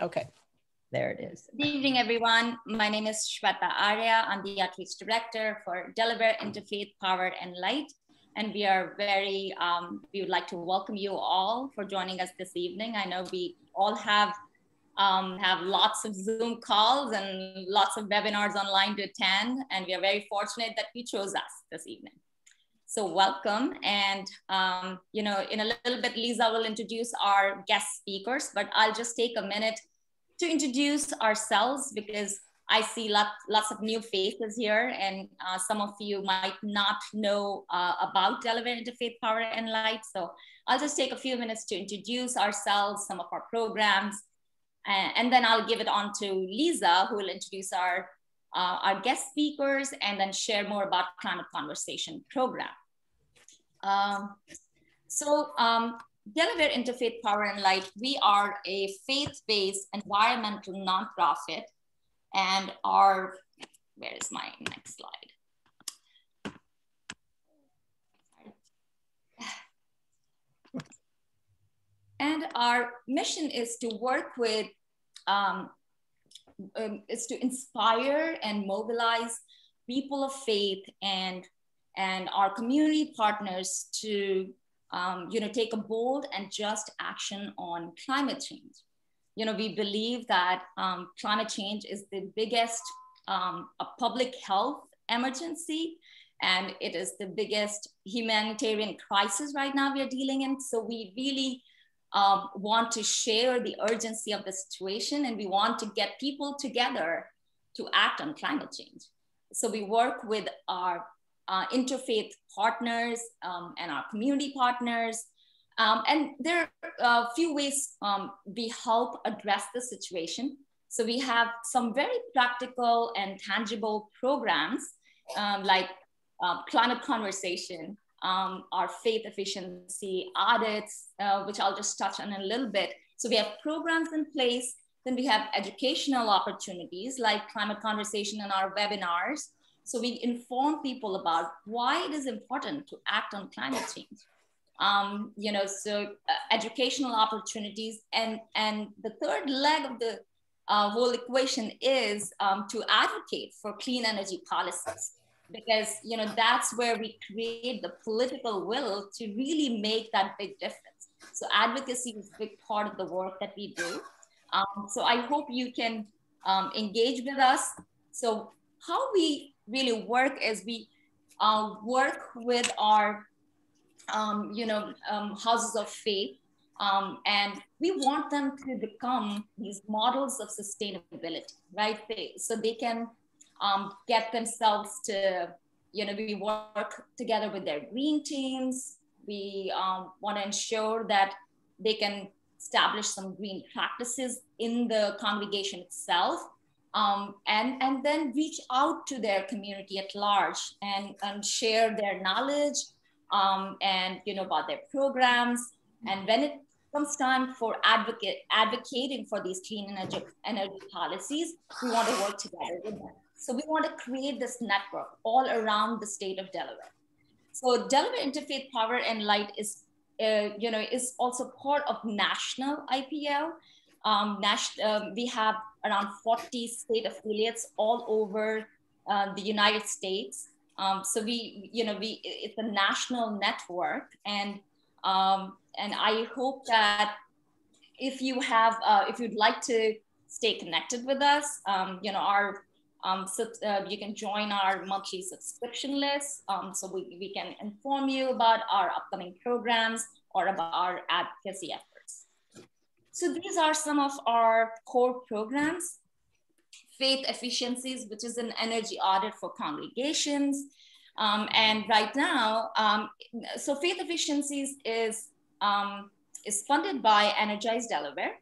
Okay. There it is. Good evening, everyone. My name is Shweta Arya. I'm the Outreach Director for Delaware Interfaith Power and Light. And we are very, um, we would like to welcome you all for joining us this evening. I know we all have um, have lots of Zoom calls and lots of webinars online to attend. And we are very fortunate that you chose us this evening. So welcome. And, um, you know, in a little bit, Lisa will introduce our guest speakers, but I'll just take a minute to introduce ourselves because I see lot, lots of new faces here and uh, some of you might not know uh, about Delaware Interfaith Power and Light. So I'll just take a few minutes to introduce ourselves, some of our programs, and, and then I'll give it on to Lisa who will introduce our, uh, our guest speakers and then share more about Climate Conversation program. Um, so um, Delaware Interfaith Power and Light, we are a faith-based environmental nonprofit and our, where is my next slide? And our mission is to work with, um, um, is to inspire and mobilize people of faith and, and our community partners to um, you know, take a bold and just action on climate change. You know, we believe that um, climate change is the biggest um, public health emergency and it is the biggest humanitarian crisis right now we are dealing in. So we really um, want to share the urgency of the situation and we want to get people together to act on climate change. So we work with our uh, interfaith partners um, and our community partners. Um, and there are a few ways um, we help address the situation. So we have some very practical and tangible programs um, like uh, climate conversation, um, our faith efficiency audits, uh, which I'll just touch on a little bit. So we have programs in place. Then we have educational opportunities like climate conversation and our webinars. So we inform people about why it is important to act on climate change. Um, you know, so uh, educational opportunities. And, and the third leg of the uh, whole equation is um, to advocate for clean energy policies because you know that's where we create the political will to really make that big difference so advocacy is a big part of the work that we do um, so i hope you can um, engage with us so how we really work is we uh, work with our, um, you know, um, houses of faith, um, and we want them to become these models of sustainability, right? They, so they can um, get themselves to, you know, we work together with their green teams. We um, want to ensure that they can establish some green practices in the congregation itself um, and, and then reach out to their community at large and, and share their knowledge um, and you know about their programs. And when it comes time for advocate, advocating for these clean energy, energy policies, we want to work together with them. So we want to create this network all around the state of Delaware. So Delaware Interfaith Power and Light is, uh, you know, is also part of national IPL. Um, uh, we have around 40 state affiliates all over uh, the United States. Um, so we, you know, we it's a national network, and um, and I hope that if you have, uh, if you'd like to stay connected with us, um, you know, our um, so uh, you can join our monthly subscription list. Um, so we, we can inform you about our upcoming programs or about our advocacy efforts. So these are some of our core programs. Faith Efficiencies, which is an energy audit for congregations. Um, and right now, um, so Faith Efficiencies is, um, is funded by Energize Delaware.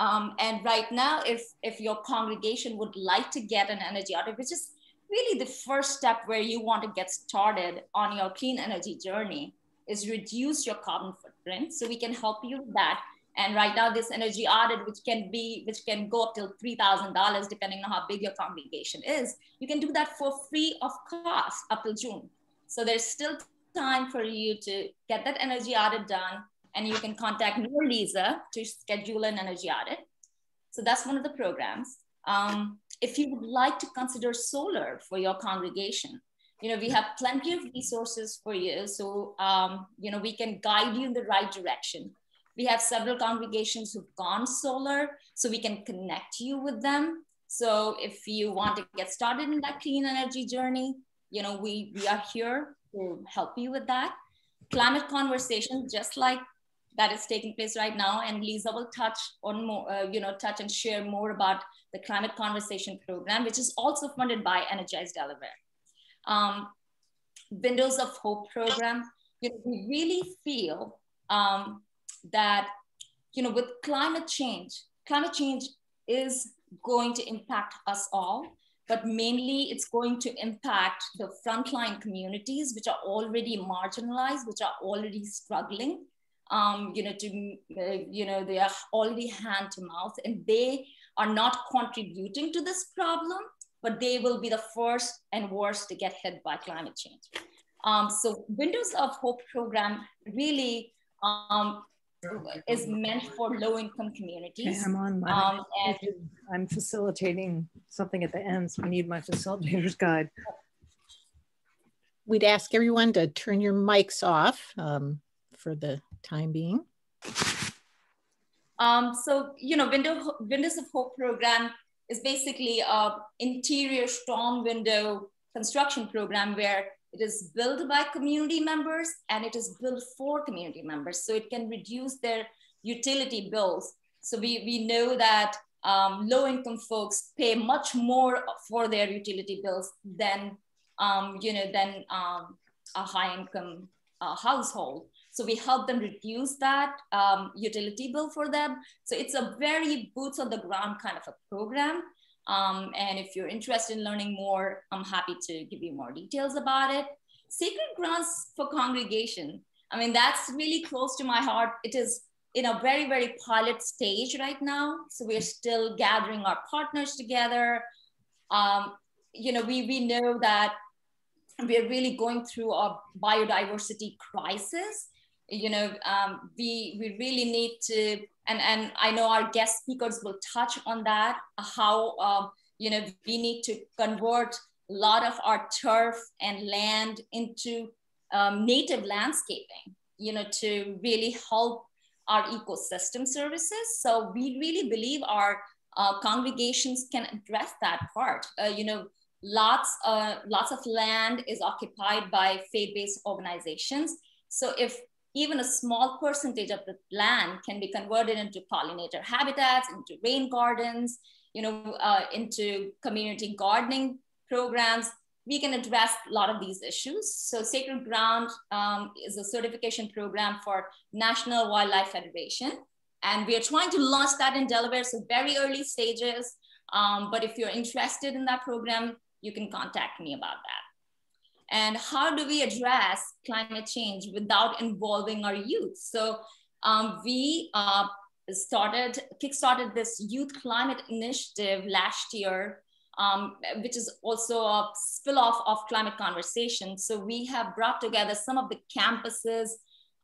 Um, and right now, if, if your congregation would like to get an energy audit, which is really the first step where you want to get started on your clean energy journey, is reduce your carbon footprint. So we can help you with that. And right now, this energy audit, which can be, which can go up till $3,000, depending on how big your congregation is, you can do that for free of cost up till June. So there's still time for you to get that energy audit done. And you can contact Lisa to schedule an energy audit. So that's one of the programs. Um, if you would like to consider solar for your congregation, you know, we have plenty of resources for you. So, um, you know, we can guide you in the right direction. We have several congregations who've gone solar, so we can connect you with them. So if you want to get started in that clean energy journey, you know, we, we are here to help you with that. Climate conversation, just like that is taking place right now. And Lisa will touch on more, uh, you know, touch and share more about the climate conversation program, which is also funded by Energize Delaware. Um, Windows of Hope program, you know, we really feel um, that, you know, with climate change, climate change is going to impact us all, but mainly it's going to impact the frontline communities, which are already marginalized, which are already struggling. Um, you know, to uh, you know, they are already hand to mouth, and they are not contributing to this problem, but they will be the first and worst to get hit by climate change. Um, so Windows of Hope program really um, is meant for low income communities. Okay, I'm on my, um, and, I'm facilitating something at the end, so I need my facilitator's guide. We'd ask everyone to turn your mics off um, for the time being. Um, so, you know, Window, Windows of Hope program is basically a interior storm window construction program where it is built by community members and it is built for community members. So it can reduce their utility bills. So we, we know that um, low income folks pay much more for their utility bills than, um, you know, than um, a high income uh, household. So we help them reduce that um, utility bill for them. So it's a very boots on the ground kind of a program. Um, and if you're interested in learning more, I'm happy to give you more details about it. Sacred Grounds for Congregation. I mean, that's really close to my heart. It is in a very, very pilot stage right now. So we're still gathering our partners together. Um, you know, we, we know that we're really going through a biodiversity crisis. You know, um, we, we really need to and and I know our guest speakers will touch on that how um, you know we need to convert a lot of our turf and land into um, native landscaping you know to really help our ecosystem services. So we really believe our uh, congregations can address that part. Uh, you know lots uh, lots of land is occupied by faith-based organizations. So if even a small percentage of the land can be converted into pollinator habitats, into rain gardens, you know, uh, into community gardening programs. We can address a lot of these issues. So Sacred Ground um, is a certification program for National Wildlife Federation. And we are trying to launch that in Delaware, so very early stages. Um, but if you're interested in that program, you can contact me about that and how do we address climate change without involving our youth? So um, we uh, started kickstarted this youth climate initiative last year um, which is also a spill-off of climate conversation. So we have brought together some of the campuses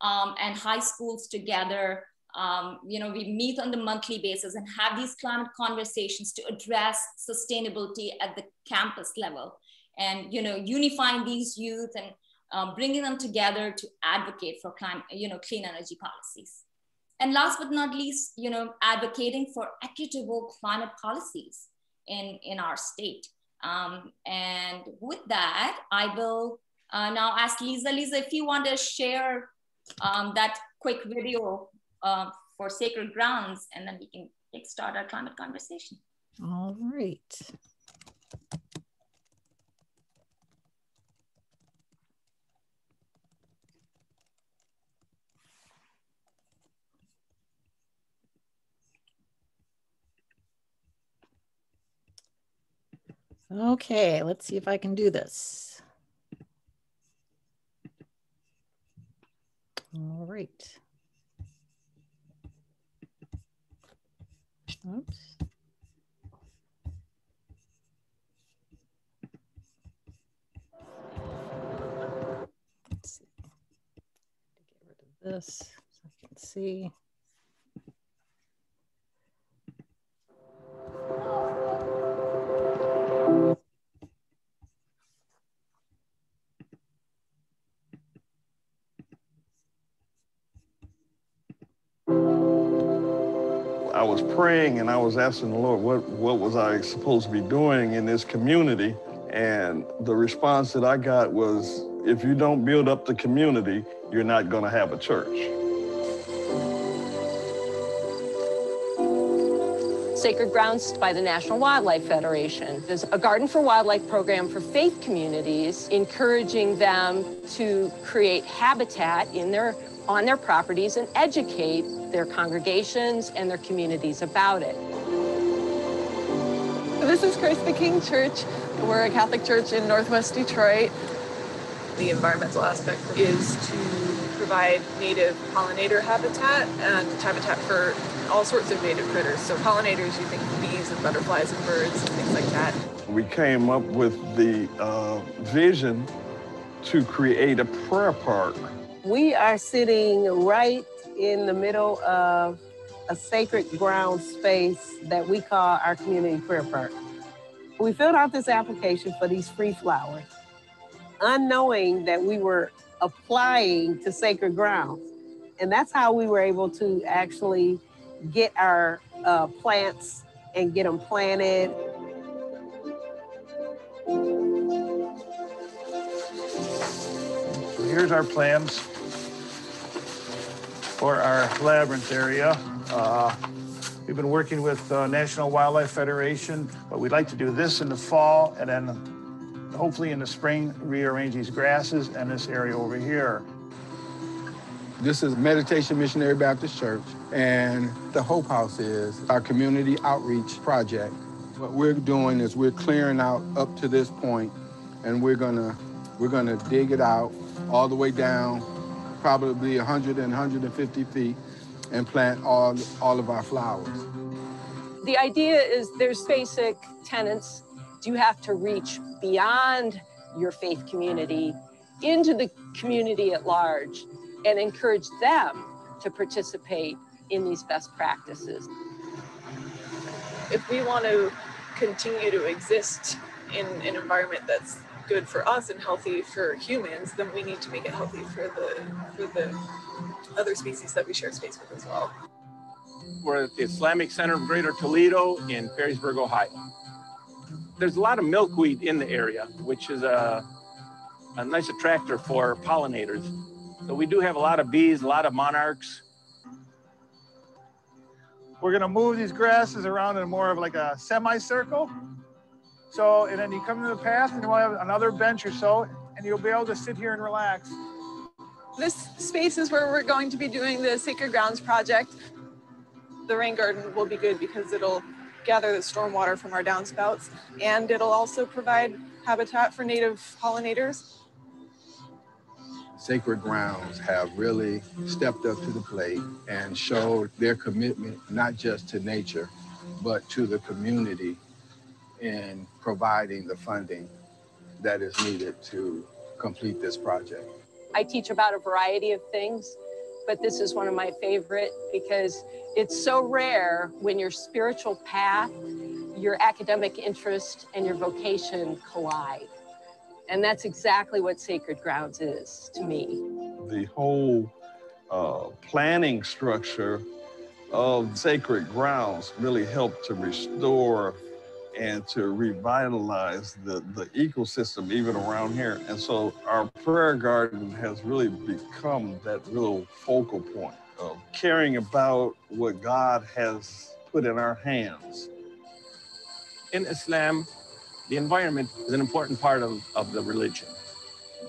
um, and high schools together. Um, you know, we meet on the monthly basis and have these climate conversations to address sustainability at the campus level and you know unifying these youth and um, bringing them together to advocate for climate, you know, clean energy policies. And last but not least, you know, advocating for equitable climate policies in, in our state. Um, and with that, I will uh, now ask Lisa. Lisa, if you want to share um, that quick video uh, for Sacred Grounds, and then we can start our climate conversation. All right. Okay, let's see if I can do this. All right. Oops. Let's see. Get rid of this so I can see. Praying and I was asking the Lord, what, what was I supposed to be doing in this community? And the response that I got was, if you don't build up the community, you're not going to have a church. Sacred Grounds by the National Wildlife Federation. There's a Garden for Wildlife program for faith communities, encouraging them to create habitat in their on their properties and educate their congregations and their communities about it. This is Christ the King Church. We're a Catholic church in Northwest Detroit. The environmental aspect is to provide native pollinator habitat and habitat for all sorts of native critters. So pollinators, you think bees and butterflies and birds and things like that. We came up with the uh, vision to create a prayer park. We are sitting right in the middle of a sacred ground space that we call our community prayer park. We filled out this application for these free flowers, unknowing that we were applying to sacred grounds. And that's how we were able to actually get our uh, plants and get them planted. So here's our plans for our labyrinth area. Uh, we've been working with uh, National Wildlife Federation, but we'd like to do this in the fall and then hopefully in the spring rearrange these grasses and this area over here. This is Meditation Missionary Baptist Church, and the Hope House is our community outreach project. What we're doing is we're clearing out up to this point, and we're gonna we're gonna dig it out all the way down, probably 100 and 150 feet, and plant all all of our flowers. The idea is there's basic tenets. You have to reach beyond your faith community into the community at large and encourage them to participate in these best practices. If we want to continue to exist in an environment that's good for us and healthy for humans, then we need to make it healthy for the for the other species that we share space with as well. We're at the Islamic Center of Greater Toledo in Perrysburg, Ohio. There's a lot of milkweed in the area, which is a, a nice attractor for pollinators. So we do have a lot of bees, a lot of monarchs. We're gonna move these grasses around in more of like a semicircle. So, and then you come to the path and you'll have another bench or so, and you'll be able to sit here and relax. This space is where we're going to be doing the Sacred Grounds project. The rain garden will be good because it'll gather the stormwater from our downspouts and it'll also provide habitat for native pollinators Sacred Grounds have really stepped up to the plate and showed their commitment not just to nature, but to the community in providing the funding that is needed to complete this project. I teach about a variety of things, but this is one of my favorite because it's so rare when your spiritual path, your academic interest, and your vocation collide. And that's exactly what Sacred Grounds is to me. The whole uh, planning structure of Sacred Grounds really helped to restore and to revitalize the, the ecosystem even around here. And so our prayer garden has really become that real focal point of caring about what God has put in our hands. In Islam, the environment is an important part of, of the religion.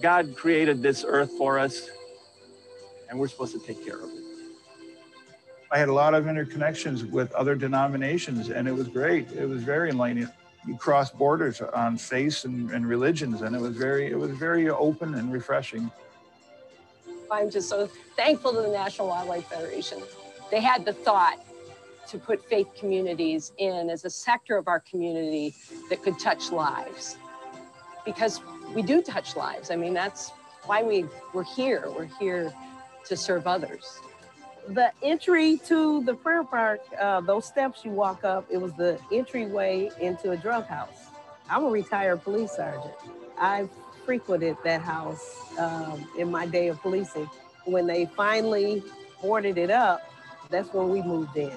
God created this earth for us, and we're supposed to take care of it. I had a lot of interconnections with other denominations, and it was great. It was very enlightening. You cross borders on faith and, and religions, and it was very, it was very open and refreshing. I'm just so thankful to the National Wildlife Federation. They had the thought to put faith communities in as a sector of our community that could touch lives. Because we do touch lives. I mean, that's why we, we're here. We're here to serve others. The entry to the prayer park, uh, those steps you walk up, it was the entryway into a drug house. I'm a retired police sergeant. I've frequented that house um, in my day of policing. When they finally boarded it up, that's when we moved in.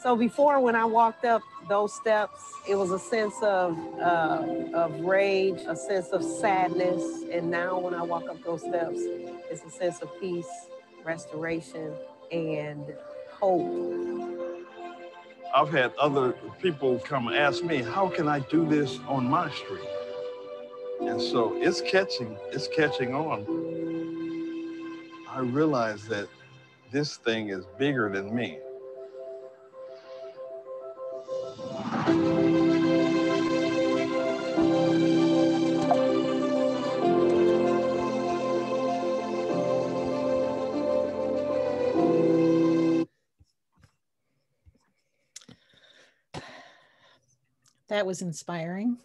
So before, when I walked up those steps, it was a sense of uh, of rage, a sense of sadness, and now when I walk up those steps, it's a sense of peace, restoration, and hope. I've had other people come ask me, how can I do this on my street? And so it's catching, it's catching on. I realize that this thing is bigger than me. That was inspiring.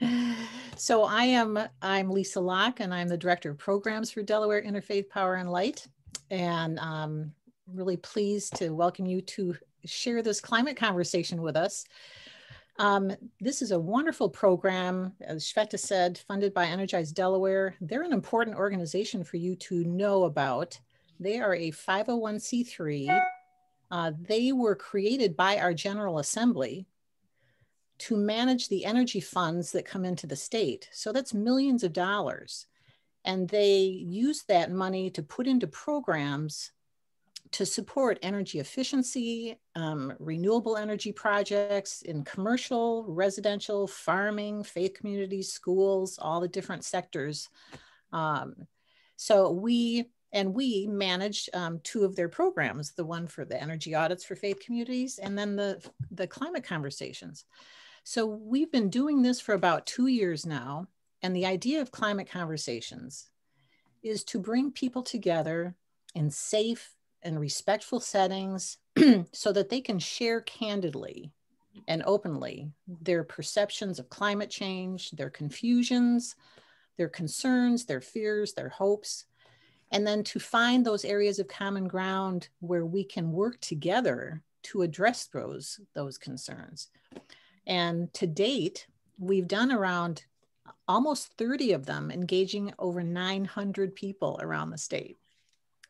so I am I'm Lisa Locke and I'm the director of programs for Delaware Interfaith Power and Light, and um, really pleased to welcome you to share this climate conversation with us. Um, this is a wonderful program, as Shweta said, funded by Energize Delaware. They're an important organization for you to know about. They are a 501c3. Uh, they were created by our General Assembly to manage the energy funds that come into the state. So that's millions of dollars. And they use that money to put into programs to support energy efficiency, um, renewable energy projects in commercial, residential, farming, faith communities, schools, all the different sectors. Um, so we and we manage um, two of their programs the one for the energy audits for faith communities and then the the climate conversations so we've been doing this for about two years now. And the idea of climate conversations is to bring people together in safe and respectful settings so that they can share candidly and openly their perceptions of climate change, their confusions, their concerns, their fears, their hopes, and then to find those areas of common ground where we can work together to address those, those concerns. And to date, we've done around almost 30 of them, engaging over 900 people around the state.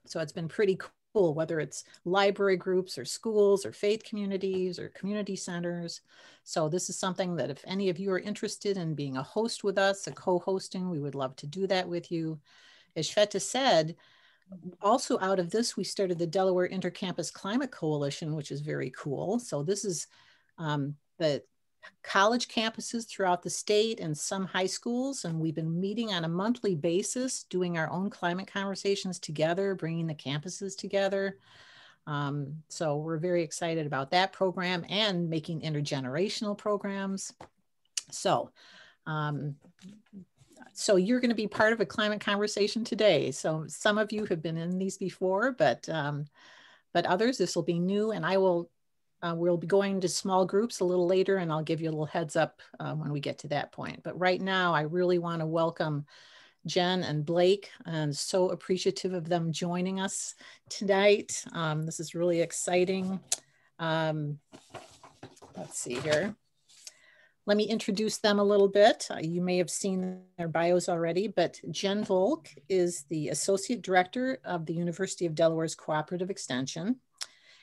So it's been pretty cool, whether it's library groups or schools or faith communities or community centers. So this is something that if any of you are interested in being a host with us, a co-hosting, we would love to do that with you. As Shweta said, also out of this, we started the Delaware Intercampus Climate Coalition, which is very cool. So this is um, the college campuses throughout the state and some high schools. And we've been meeting on a monthly basis, doing our own climate conversations together, bringing the campuses together. Um, so we're very excited about that program and making intergenerational programs. So, um, so you're going to be part of a climate conversation today. So some of you have been in these before, but um, but others, this will be new, and I will uh, we'll be going to small groups a little later, and I'll give you a little heads up uh, when we get to that point. But right now, I really want to welcome Jen and Blake, and so appreciative of them joining us tonight. Um, this is really exciting. Um, let's see here. Let me introduce them a little bit. Uh, you may have seen their bios already, but Jen Volk is the Associate Director of the University of Delaware's Cooperative Extension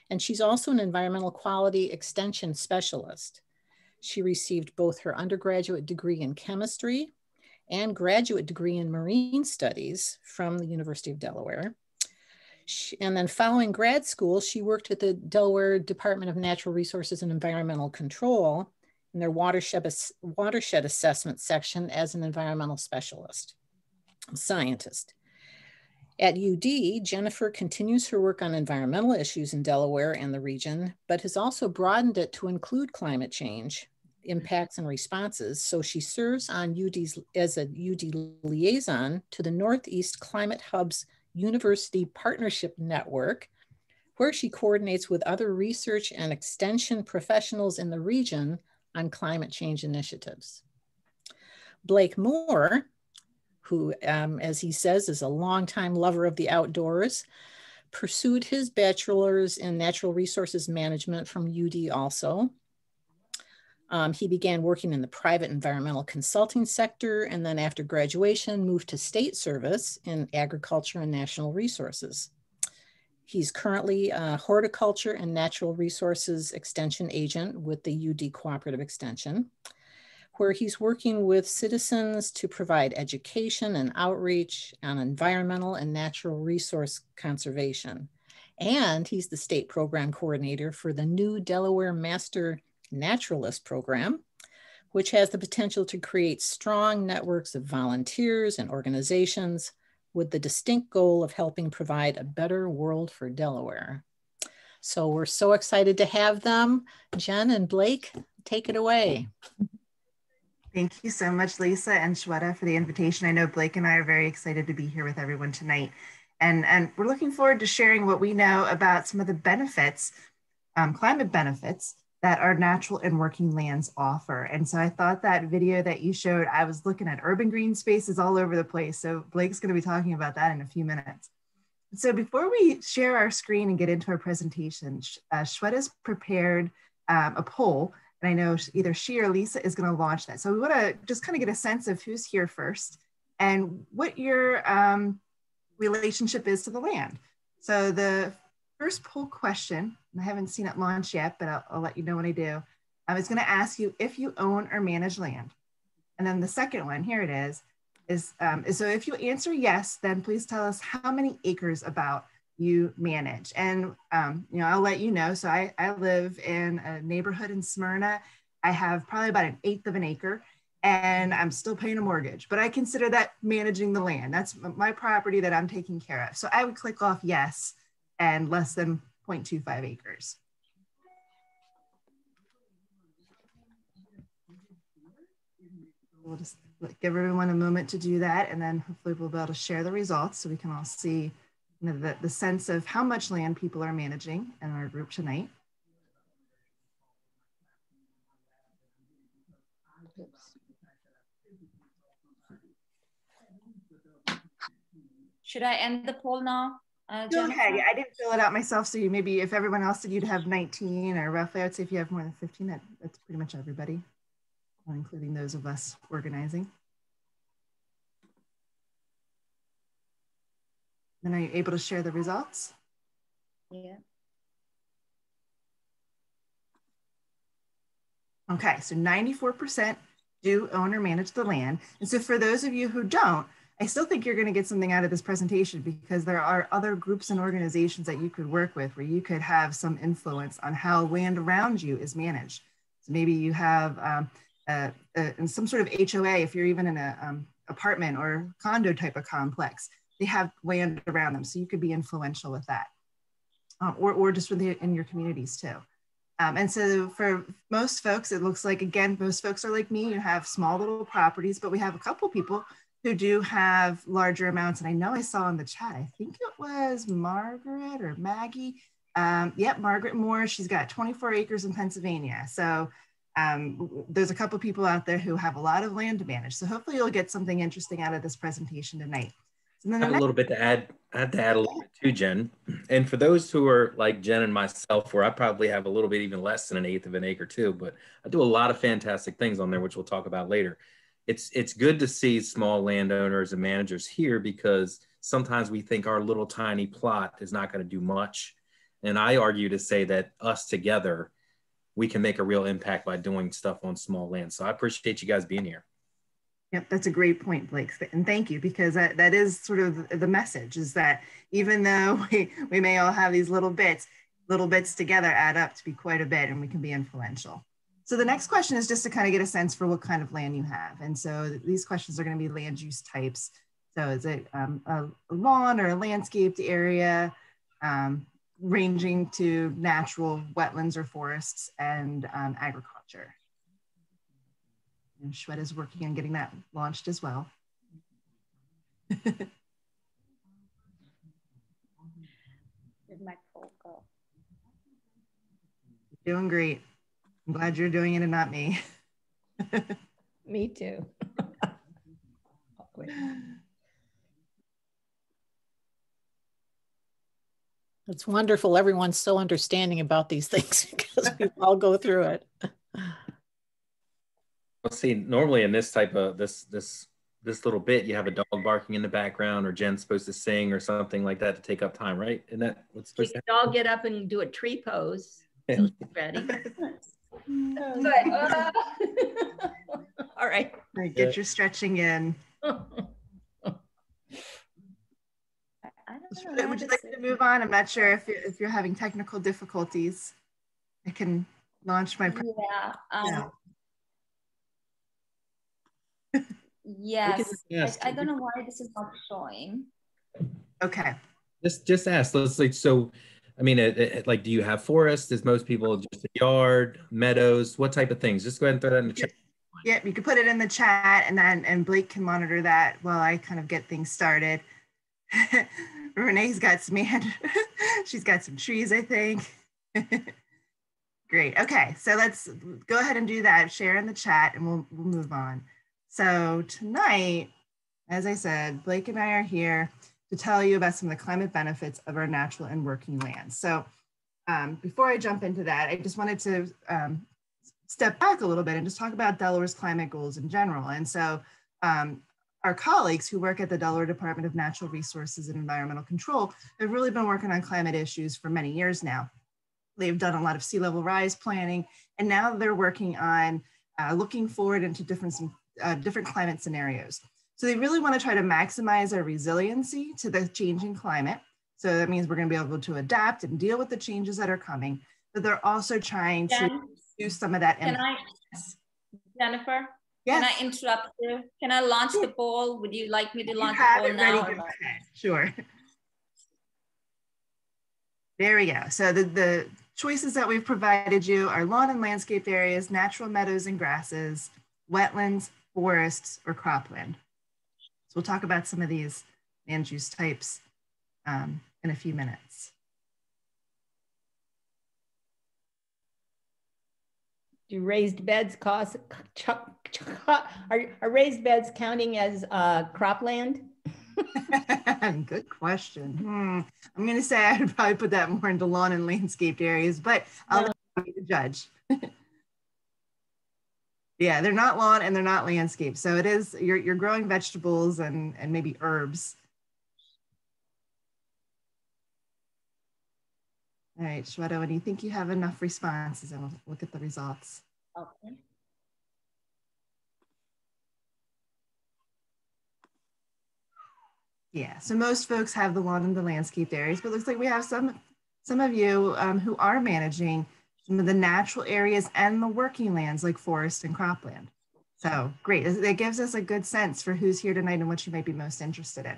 and she's also an environmental quality extension specialist. She received both her undergraduate degree in chemistry and graduate degree in marine studies from the University of Delaware. She, and then following grad school, she worked at the Delaware Department of Natural Resources and Environmental Control in their watershed, watershed assessment section as an environmental specialist, scientist. At UD, Jennifer continues her work on environmental issues in Delaware and the region, but has also broadened it to include climate change impacts and responses. So she serves on UD's as a UD liaison to the Northeast Climate Hub's University Partnership Network, where she coordinates with other research and extension professionals in the region on climate change initiatives. Blake Moore who, um, as he says, is a longtime lover of the outdoors, pursued his bachelor's in natural resources management from UD also. Um, he began working in the private environmental consulting sector and then after graduation moved to state service in agriculture and national resources. He's currently a horticulture and natural resources extension agent with the UD Cooperative Extension, where he's working with citizens to provide education and outreach on environmental and natural resource conservation. And he's the state program coordinator for the new Delaware Master Naturalist Program, which has the potential to create strong networks of volunteers and organizations with the distinct goal of helping provide a better world for Delaware. So we're so excited to have them. Jen and Blake, take it away. Thank you so much, Lisa and Shweta, for the invitation. I know Blake and I are very excited to be here with everyone tonight. And, and we're looking forward to sharing what we know about some of the benefits, um, climate benefits that our natural and working lands offer. And so I thought that video that you showed, I was looking at urban green spaces all over the place. So Blake's gonna be talking about that in a few minutes. So before we share our screen and get into our presentation, uh, Shweta's prepared um, a poll, and I know either she or Lisa is gonna launch that. So we wanna just kind of get a sense of who's here first and what your um, relationship is to the land. So the first poll question I haven't seen it launch yet, but I'll, I'll let you know when I do. I was going to ask you if you own or manage land. And then the second one, here it is, is, um, is so if you answer yes, then please tell us how many acres about you manage. And, um, you know, I'll let you know. So I, I live in a neighborhood in Smyrna. I have probably about an eighth of an acre and I'm still paying a mortgage, but I consider that managing the land. That's my property that I'm taking care of. So I would click off yes and less than 0.25 acres. We'll just give everyone a moment to do that and then hopefully we'll be able to share the results so we can all see you know, the, the sense of how much land people are managing in our group tonight. Should I end the poll now? Uh. Yeah, I didn't fill it out myself. So you maybe if everyone else did, you'd have 19 or roughly, I'd say if you have more than 15, that, that's pretty much everybody, including those of us organizing. Then are you able to share the results? Yeah. Okay, so 94% do own or manage the land. And so for those of you who don't, I still think you're going to get something out of this presentation because there are other groups and organizations that you could work with where you could have some influence on how land around you is managed. So maybe you have um, a, a, some sort of HOA, if you're even in an um, apartment or condo type of complex, they have land around them. So you could be influential with that. Um, or, or just the, in your communities too. Um, and so for most folks, it looks like, again, most folks are like me, you have small little properties, but we have a couple people who do have larger amounts. And I know I saw in the chat, I think it was Margaret or Maggie. Um, yep, Margaret Moore. She's got 24 acres in Pennsylvania. So um, there's a couple people out there who have a lot of land to manage. So hopefully you'll get something interesting out of this presentation tonight. So I have a little bit to add. I have to add a little bit too, Jen. And for those who are like Jen and myself, where I probably have a little bit even less than an eighth of an acre too, but I do a lot of fantastic things on there, which we'll talk about later it's it's good to see small landowners and managers here because sometimes we think our little tiny plot is not going to do much and i argue to say that us together we can make a real impact by doing stuff on small land so i appreciate you guys being here Yep, that's a great point, Blake. And thank you, because that, that is sort of the message is that even though we, we may all have these little bits, little bits together add up to be quite a bit and we can be influential. So the next question is just to kind of get a sense for what kind of land you have. And so these questions are going to be land use types. So is it um, a lawn or a landscaped area, um, ranging to natural wetlands or forests and um, agriculture. And Shweta is working on getting that launched as well. Did my poll go? Doing great. I'm glad you're doing it and not me. me too. It's wonderful. Everyone's so understanding about these things because we all go through it. Let's see. Normally, in this type of this this this little bit, you have a dog barking in the background, or Jen's supposed to sing or something like that to take up time, right? Isn't that what's supposed to could all get up and do a tree pose. So she's ready. Good. Uh, all right. All right, get your stretching in. Would would you like to move on? I'm not sure if, you- if you're having technical difficulties. I can launch my. Yeah. Um, Yeah. Yes. ask- I, I don't know why this is not showing. Okay. Just just ask. Let's like so. I mean, it, it- like, do you have forests? Is most people just a yard, meadows? What type of things? Just go ahead and throw that in the chat. Yep, you can put it in the chat and then and Blake can monitor that while I kind of get things started. Renee's got some hand, she's got some trees, I think. Great. Okay, so let's go ahead and do that. Share in the chat and we'll we'll move on. So tonight, as I said, Blake and I are here to tell you about some of the climate benefits of our natural and working lands. So um, before I jump into that, I just wanted to um, step back a little bit and just talk about Delaware's climate goals in general. And so um, our colleagues who work at the Delaware Department of Natural Resources and Environmental Control have really been working on climate issues for many years now. They've done a lot of sea level rise planning, and now they're working on uh, looking forward into different, uh, different climate scenarios. So they really want to try to maximize our resiliency to the changing climate. So that means we're going to be able to adapt and deal with the changes that are coming, but they're also trying to do some of that. Can impact. I, Jennifer? Yes. Can I interrupt you? Can I launch the poll? Would you like me to You launch the poll now? go or not? ahead. Sure. There we go. So the, the choices that we've provided you are lawn and landscaped areas, natural meadows and grasses, wetlands, forests, or cropland. So we'll talk about some of these land use types um, in a few minutes. Do raised beds cost, are, are raised beds counting as uh, cropland? Good question. Hmm. I'm going to say I'd probably put that more into lawn and landscaped areas, but I'll let you judge. yeah, they're not lawn and they're not landscape. So it is, you're, you're growing vegetables and, and maybe herbs. All right, Shweta, when you think you have enough responses, and we'll look at the results. Okay. Yeah, so most folks have the lawn and the landscape areas, but it looks like we have some some of you um, who are managing some of the natural areas and the working lands like forest and cropland. So great, that gives us a good sense for who's here tonight and what you might be most interested in.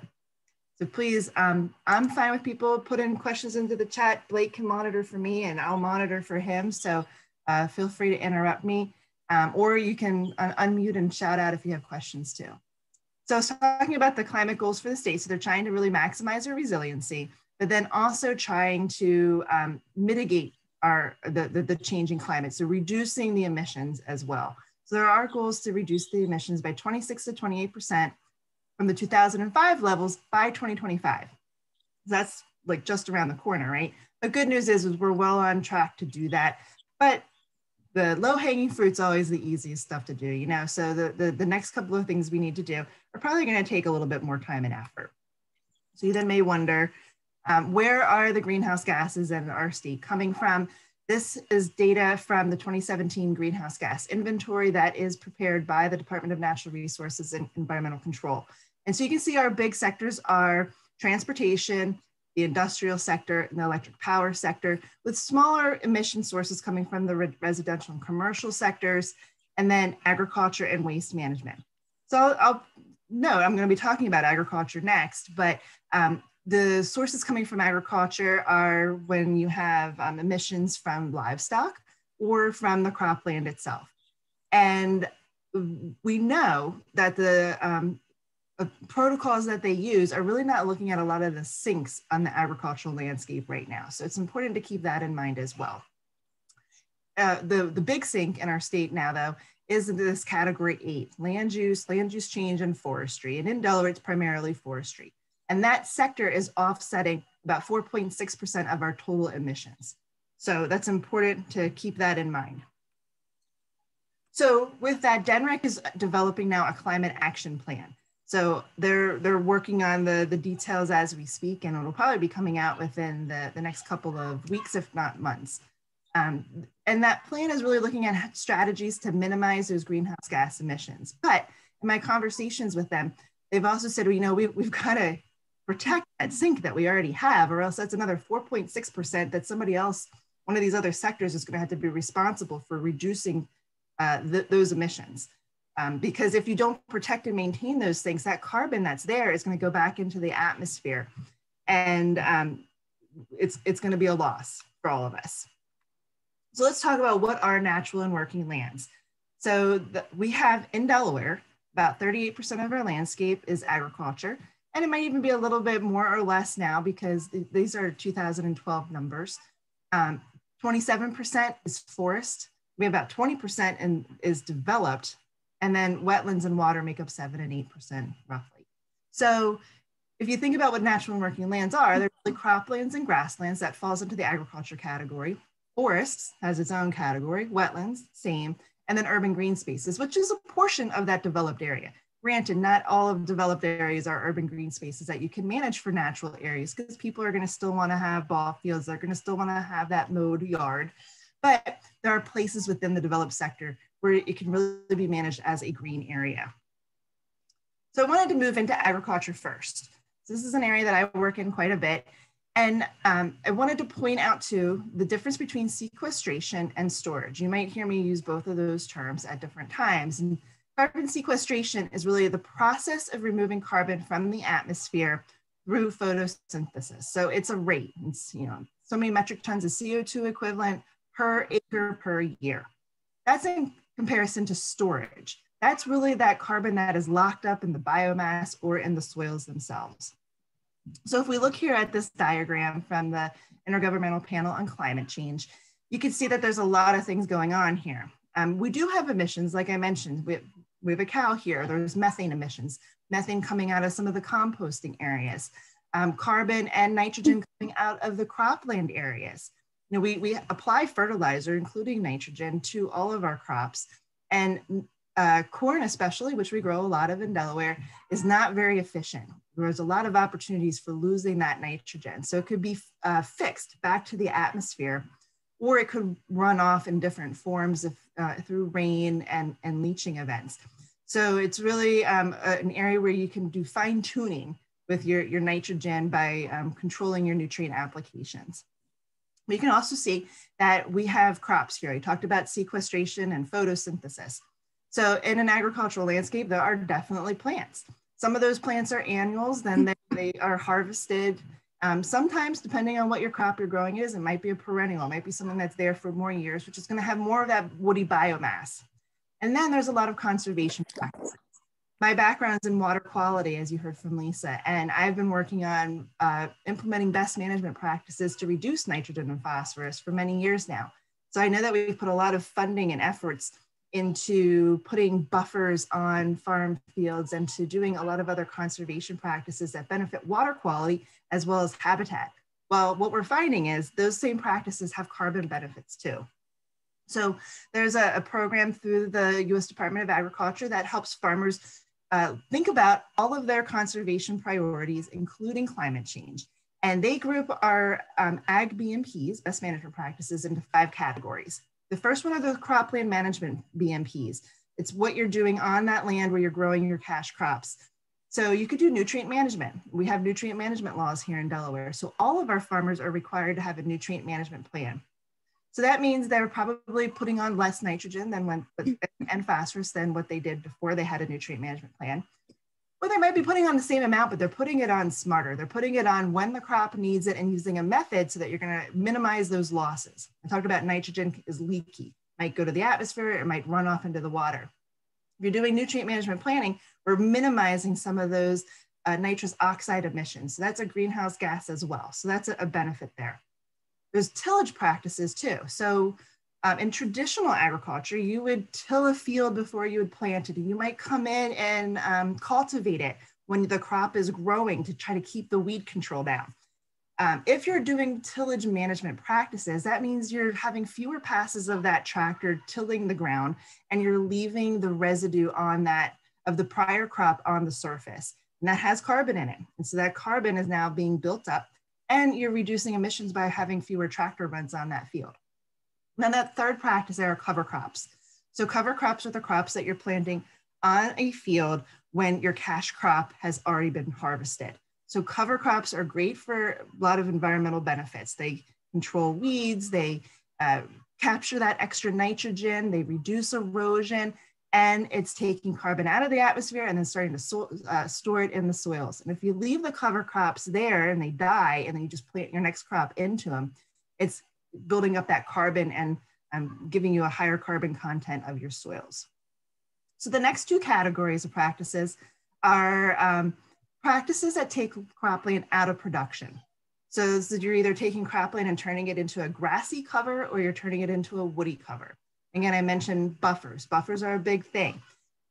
So please, um, I'm fine with people putting questions into the chat. Blake can monitor for me and I'll monitor for him. So uh, feel free to interrupt me um, or you can un unmute and shout out if you have questions too. So I was talking about the climate goals for the state. So they're trying to really maximize their resiliency, but then also trying to um, mitigate our the, the, the changing climate. So reducing the emissions as well. So there are goals to reduce the emissions by 26 to 28% from the 2005 levels by 2025. That's like just around the corner, right? The good news is, is we're well on track to do that. But the low hanging fruit's always the easiest stuff to do, you know? So the, the, the next couple of things we need to do are probably gonna take a little bit more time and effort. So you then may wonder, um, where are the greenhouse gases in state coming from? This is data from the 2017 greenhouse gas inventory that is prepared by the Department of Natural Resources and Environmental Control. And so you can see our big sectors are transportation, the industrial sector, and the electric power sector, with smaller emission sources coming from the re residential and commercial sectors, and then agriculture and waste management. So I'll, I'll no, I'm going to be talking about agriculture next, but um, the sources coming from agriculture are when you have um, emissions from livestock or from the cropland itself. And we know that the um, uh, protocols that they use are really not looking at a lot of the sinks on the agricultural landscape right now. So it's important to keep that in mind as well. Uh, the, the big sink in our state now, though, is this category eight, land use, land use change, and forestry. And in Delaware, it's primarily forestry. And that sector is offsetting about 4.6% of our total emissions. So that's important to keep that in mind. So with that, DNREC is developing now a climate action plan. So they're they're working on the the details as we speak, and it'll probably be coming out within the, the next couple of weeks, if not months. Um, and that plan is really looking at strategies to minimize those greenhouse gas emissions. But in my conversations with them, they've also said, well, you know, we, we've got to protect that sink that we already have, or else that's another 4.6% that somebody else, one of these other sectors is going to have to be responsible for reducing uh, th those emissions. Um, because if you don't protect and maintain those things, that carbon that's there is going to go back into the atmosphere. And um, it's, it's going to be a loss for all of us. So let's talk about what are natural and working lands. So the, we have in Delaware, about 38% of our landscape is agriculture. And it might even be a little bit more or less now because th these are 2012 numbers. 27% um, is forest. We have about 20% and is developed. And then wetlands and water make up 7 and 8% roughly. So if you think about what natural and working lands are, they're really croplands and grasslands that falls into the agriculture category. Forests has its own category, wetlands, same, and then urban green spaces, which is a portion of that developed area. Granted, not all of developed areas are urban green spaces that you can manage for natural areas because people are going to still want to have ball fields, they're going to still want to have that mowed yard. But there are places within the developed sector where it can really be managed as a green area. So I wanted to move into agriculture first. So this is an area that I work in quite a bit. And um, I wanted to point out to the difference between sequestration and storage. You might hear me use both of those terms at different times. And carbon sequestration is really the process of removing carbon from the atmosphere through photosynthesis. So it's a rate. It's you know so many metric tons of CO2 equivalent per acre per year. That's in comparison to storage. That's really that carbon that is locked up in the biomass or in the soils themselves. So if we look here at this diagram from the Intergovernmental Panel on Climate Change, you can see that there's a lot of things going on here. Um, we do have emissions, like I mentioned, we, we have a cow here, there's methane emissions, methane coming out of some of the composting areas, um, carbon and nitrogen coming out of the cropland areas. You know, we, we apply fertilizer, including nitrogen, to all of our crops. And uh, corn especially, which we grow a lot of in Delaware, is not very efficient. There's a lot of opportunities for losing that nitrogen. So it could be uh, fixed back to the atmosphere, or it could run off in different forms uh, through rain and, and leaching events. So it's really um, an area where you can do fine tuning with your, your nitrogen by um, controlling your nutrient applications. We can also see that we have crops here. I talked about sequestration and photosynthesis. So in an agricultural landscape, there are definitely plants. Some of those plants are annuals, then they, they are harvested. Um, sometimes, depending on what your crop you're growing is, it might be a perennial, it might be something that's there for more years, which is gonna have more of that woody biomass. And then there's a lot of conservation practices. My background is in water quality, as you heard from Lisa, and I've been working on uh, implementing best management practices to reduce nitrogen and phosphorus for many years now. So I know that we've put a lot of funding and efforts into putting buffers on farm fields and to doing a lot of other conservation practices that benefit water quality as well as habitat. Well, what we're finding is those same practices have carbon benefits too. So there's a, a program through the US Department of Agriculture that helps farmers uh, think about all of their conservation priorities, including climate change. And they group our um, ag BMPs, best management practices, into five categories. The first one are the cropland management BMPs. It's what you're doing on that land where you're growing your cash crops. So you could do nutrient management. We have nutrient management laws here in Delaware. So all of our farmers are required to have a nutrient management plan. So that means they're probably putting on less nitrogen than when and phosphorus than what they did before they had a nutrient management plan or they might be putting on the same amount, but they're putting it on smarter. They're putting it on when the crop needs it and using a method so that you're going to minimize those losses. I talked about nitrogen is leaky, it might go to the atmosphere, it might run off into the water. If you're doing nutrient management planning, we're minimizing some of those uh, nitrous oxide emissions. So that's a greenhouse gas as well. So that's a, a benefit there. There's tillage practices too. So um, in traditional agriculture, you would till a field before you would plant it. You might come in and um, cultivate it when the crop is growing to try to keep the weed control down. Um, if you're doing tillage management practices, that means you're having fewer passes of that tractor tilling the ground and you're leaving the residue on that of the prior crop on the surface. And that has carbon in it. And so that carbon is now being built up and you're reducing emissions by having fewer tractor runs on that field. Then that third practice there are cover crops. So cover crops are the crops that you're planting on a field when your cash crop has already been harvested. So cover crops are great for a lot of environmental benefits. They control weeds, they uh, capture that extra nitrogen, they reduce erosion, and it's taking carbon out of the atmosphere and then starting to so, uh, store it in the soils. And if you leave the cover crops there and they die and then you just plant your next crop into them, it's building up that carbon and um, giving you a higher carbon content of your soils. So the next two categories of practices are um, practices that take cropland out of production. So, so you're either taking cropland and turning it into a grassy cover or you're turning it into a woody cover. Again, I mentioned buffers. Buffers are a big thing.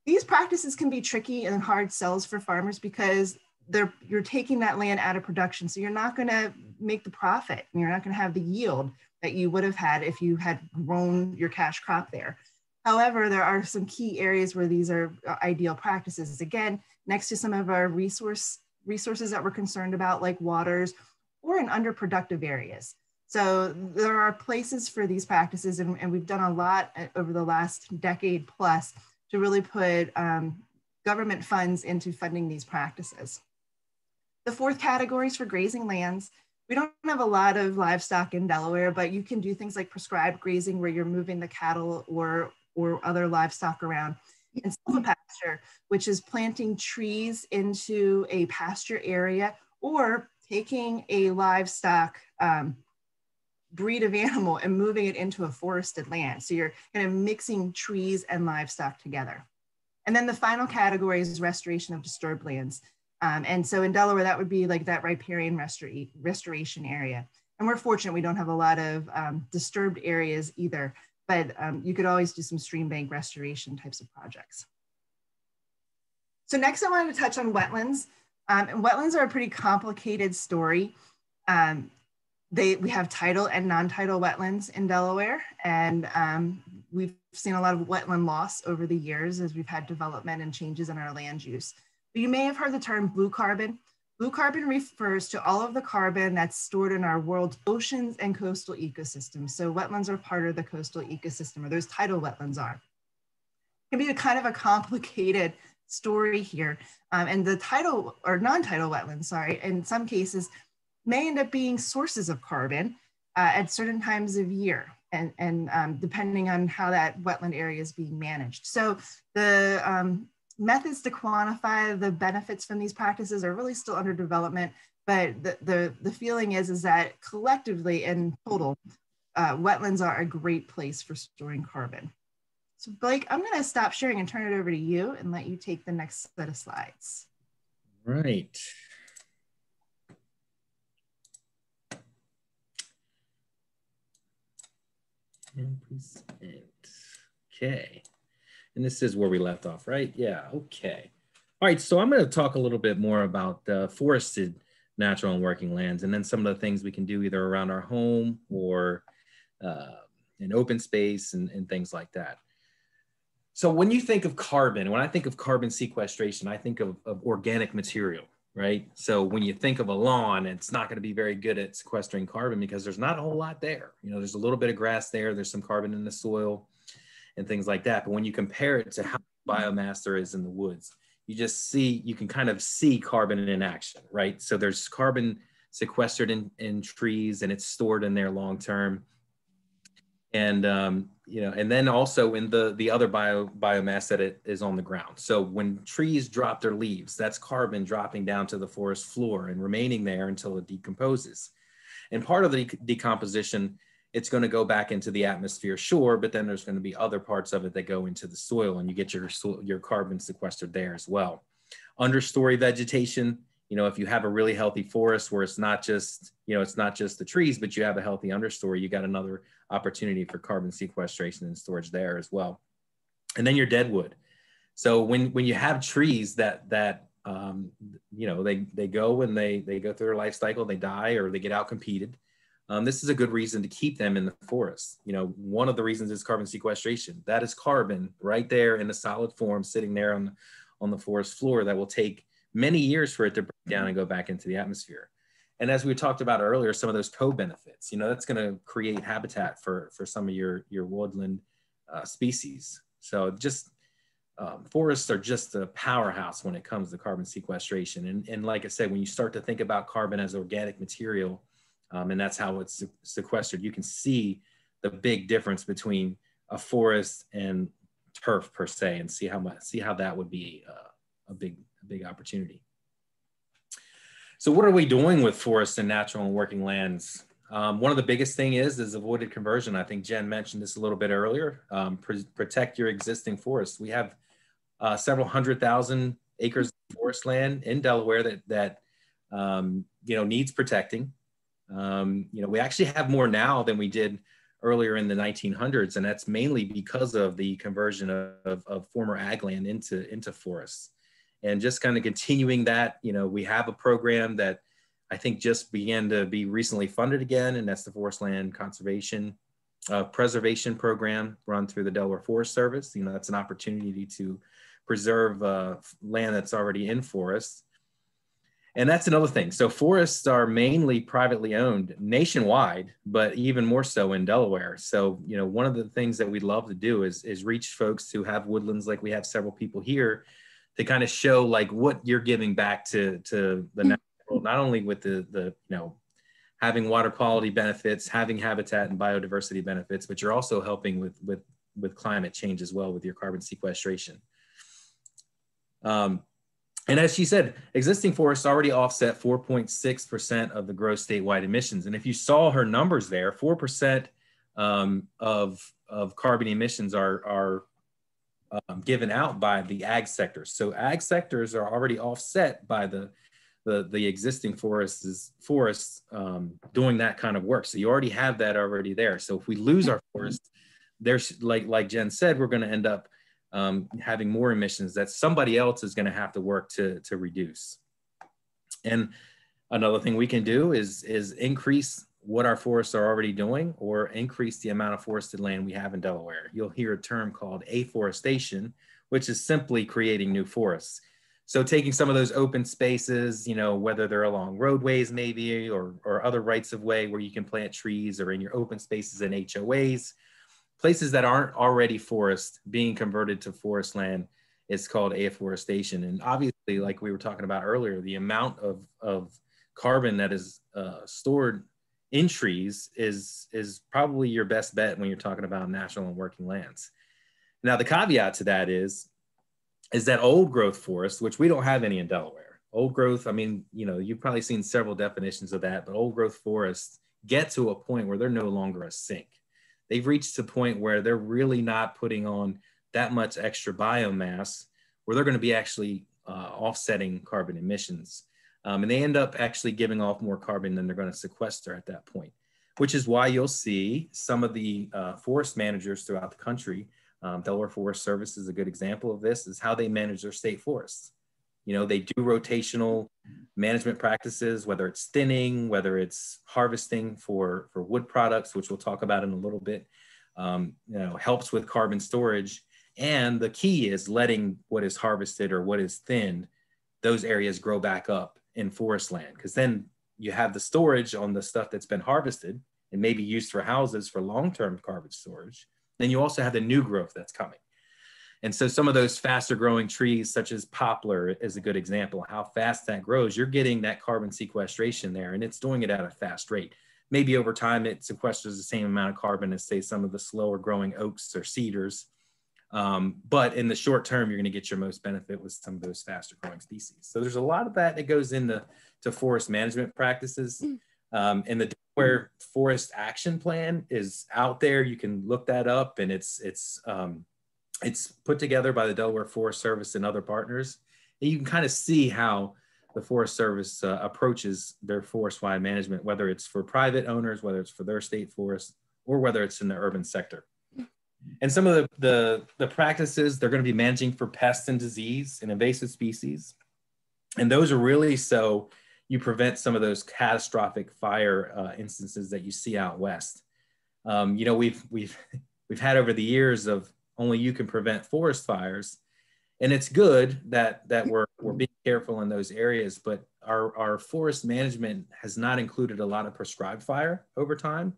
These practices can be tricky and hard sells for farmers because they're, you're taking that land out of production. So you're not going to make the profit and you're not going to have the yield that you would have had if you had grown your cash crop there. However, there are some key areas where these are uh, ideal practices. Again, next to some of our resource resources that we're concerned about, like waters or in underproductive areas. So there are places for these practices, and, and we've done a lot uh, over the last decade plus to really put um, government funds into funding these practices. The fourth category is for grazing lands. We don't have a lot of livestock in Delaware, but you can do things like prescribed grazing where you're moving the cattle or, or other livestock around. And silvopasture, which is planting trees into a pasture area or taking a livestock um, breed of animal and moving it into a forested land. So you're kind of mixing trees and livestock together. And then the final category is restoration of disturbed lands. Um, and so in Delaware, that would be like that riparian restor restoration area. And we're fortunate we don't have a lot of um, disturbed areas either, but um, you could always do some stream bank restoration types of projects. So next I wanted to touch on wetlands. Um, and wetlands are a pretty complicated story. Um, they, we have tidal and non-tidal wetlands in Delaware, and um, we've seen a lot of wetland loss over the years as we've had development and changes in our land use. But you may have heard the term blue carbon. Blue carbon refers to all of the carbon that's stored in our world's oceans and coastal ecosystems. So wetlands are part of the coastal ecosystem, or those tidal wetlands are. It can be a kind of a complicated story here. Um, and the tidal or non-tidal wetlands, sorry, in some cases, may end up being sources of carbon uh, at certain times of year and, and um, depending on how that wetland area is being managed. So the um, methods to quantify the benefits from these practices are really still under development, but the, the, the feeling is, is that collectively in total, uh, wetlands are a great place for storing carbon. So Blake, I'm gonna stop sharing and turn it over to you and let you take the next set of slides. Right. Okay. And this is where we left off, right? Yeah, okay. All right, so I'm going to talk a little bit more about uh, forested natural and working lands and then some of the things we can do either around our home or uh, in open space and, and things like that. So when you think of carbon, when I think of carbon sequestration, I think of, of organic material, right? So when you think of a lawn, it's not going to be very good at sequestering carbon because there's not a whole lot there. You know, there's a little bit of grass there, there's some carbon in the soil and things like that. But when you compare it to how biomass there is in the woods, you just see, you can kind of see carbon in action, right? So there's carbon sequestered in, in trees and it's stored in there long term and um, you know, and then also in the the other bio biomass that it is on the ground. So when trees drop their leaves, that's carbon dropping down to the forest floor and remaining there until it decomposes. And part of the decomposition, it's going to go back into the atmosphere, sure, but then there's going to be other parts of it that go into the soil, and you get your your carbon sequestered there as well. Understory vegetation, you know, if you have a really healthy forest where it's not just, you know, it's not just the trees, but you have a healthy understory, you got another opportunity for carbon sequestration and storage there as well. And then your deadwood. So when when you have trees that that um, you know they they go and they they go through their life cycle, they die or they get out competed. Um, this is a good reason to keep them in the forest. You know, one of the reasons is carbon sequestration. That is carbon right there in a solid form, sitting there on on the forest floor that will take many years for it to break down and go back into the atmosphere. And as we talked about earlier, some of those co-benefits, you know, that's going to create habitat for, for some of your, your woodland uh, species. So just um, forests are just a powerhouse when it comes to carbon sequestration. And, and like I said, when you start to think about carbon as organic material, um, and that's how it's sequestered, you can see the big difference between a forest and turf per se, and see how much, see how that would be uh, a big, a big opportunity. So what are we doing with forests and natural and working lands? Um, one of the biggest thing is is avoided conversion. I think Jen mentioned this a little bit earlier. Um, pr protect your existing forests. We have uh, several hundred thousand acres of forest land in Delaware that that um, you know needs protecting. Um, you know, we actually have more now than we did earlier in the 1900s, and that's mainly because of the conversion of, of, of former ag land into into forests, and just kind of continuing that. You know, we have a program that I think just began to be recently funded again, and that's the Forest Land Conservation uh, Preservation Program run through the Delaware Forest Service. You know, that's an opportunity to preserve uh, land that's already in forests. And that's another thing. So forests are mainly privately owned nationwide, but even more so in Delaware. So, you know, one of the things that we'd love to do is, is reach folks who have woodlands like we have several people here to kind of show like what you're giving back to, to the natural world, not only with the, the, you know, having water quality benefits, having habitat and biodiversity benefits, but you're also helping with, with, with climate change as well with your carbon sequestration. Um, and as she said, existing forests already offset 4.6% of the gross statewide emissions. And if you saw her numbers there, 4% um, of, of carbon emissions are, are um, given out by the ag sectors. So ag sectors are already offset by the, the, the existing forests, forests um, doing that kind of work. So you already have that already there. So if we lose our forests, there's like, like Jen said, we're gonna end up um, having more emissions that somebody else is going to have to work to, to reduce. And another thing we can do is, is increase what our forests are already doing or increase the amount of forested land we have in Delaware. You'll hear a term called afforestation, which is simply creating new forests. So taking some of those open spaces, you know, whether they're along roadways maybe or, or other rights of way where you can plant trees or in your open spaces and HOAs, places that aren't already forest being converted to forest land is called afforestation. And obviously, like we were talking about earlier, the amount of, of carbon that is uh, stored in trees is, is probably your best bet when you're talking about natural and working lands. Now, the caveat to that is, is that old growth forest, which we don't have any in Delaware. Old growth, I mean, you know, you've probably seen several definitions of that, but old growth forests get to a point where they're no longer a sink they've reached a point where they're really not putting on that much extra biomass where they're going to be actually uh, offsetting carbon emissions. Um, and they end up actually giving off more carbon than they're going to sequester at that point, which is why you'll see some of the uh, forest managers throughout the country. Um, Delaware Forest Service is a good example of this, is how they manage their state forests. You know, they do rotational management practices, whether it's thinning, whether it's harvesting for, for wood products, which we'll talk about in a little bit, um, you know, helps with carbon storage. And the key is letting what is harvested or what is thinned, those areas grow back up in forest land. Because then you have the storage on the stuff that's been harvested and maybe used for houses for long-term carbon storage. Then you also have the new growth that's coming. And so some of those faster growing trees, such as poplar is a good example, how fast that grows, you're getting that carbon sequestration there and it's doing it at a fast rate. Maybe over time it sequesters the same amount of carbon as say some of the slower growing oaks or cedars. Um, but in the short term, you're gonna get your most benefit with some of those faster growing species. So there's a lot of that that goes into to forest management practices. Mm. Um, and the Delaware Forest Action Plan is out there. You can look that up and it's, it's um, it's put together by the Delaware Forest Service and other partners. And you can kind of see how the Forest Service uh, approaches their forest-wide management, whether it's for private owners, whether it's for their state forest, or whether it's in the urban sector. And some of the, the, the practices, they're going to be managing for pests and disease and invasive species. And those are really so you prevent some of those catastrophic fire uh, instances that you see out west. Um, you know, we've, we've, we've had over the years of only you can prevent forest fires. and it's good that that we're we're being careful in those areas, but our our forest management has not included a lot of prescribed fire over time,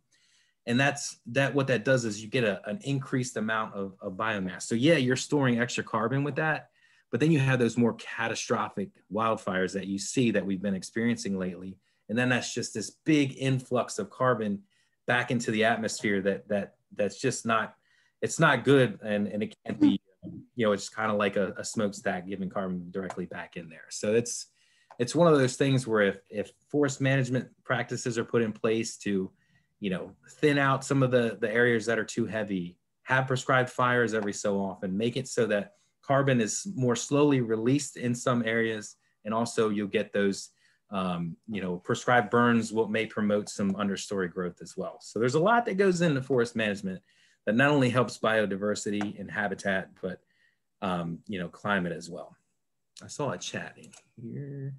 and that's that what that does is you get a, an increased amount of, of biomass. So yeah, you're storing extra carbon with that, but then you have those more catastrophic wildfires that you see that we've been experiencing lately, and then that's just this big influx of carbon back into the atmosphere that that that's just not it's not good and and it can't be mm-hmm. you know, it's kind of like a, a smokestack giving carbon directly back in there. So it's it's one of those things where if if forest management practices are put in place to, you know, thin out some of the the areas that are too heavy, have prescribed fires every so often, make it so that carbon is more slowly released in some areas, and also you'll get those um, you know, prescribed burns what may promote some understory growth as well. So there's a lot that goes into forest management that not only helps biodiversity and habitat, but um, you know, climate as well. I saw a chat in here.